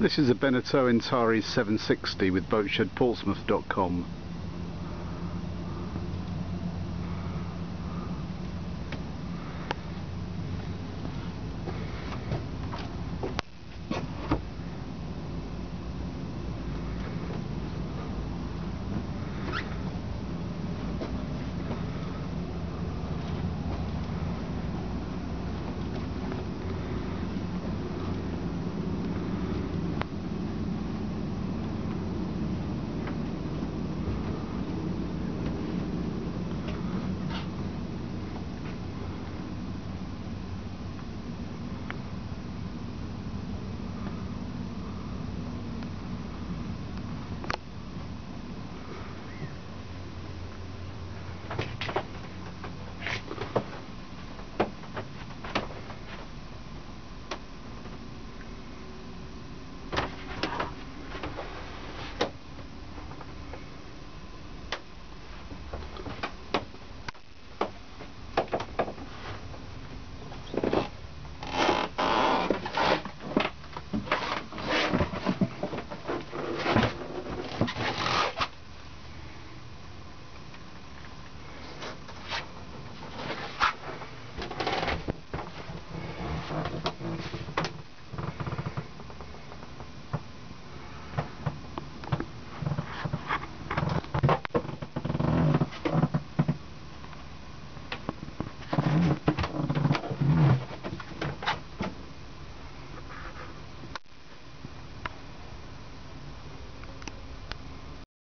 This is a Beneteau Intari 760 with boatshedportsmouth.com.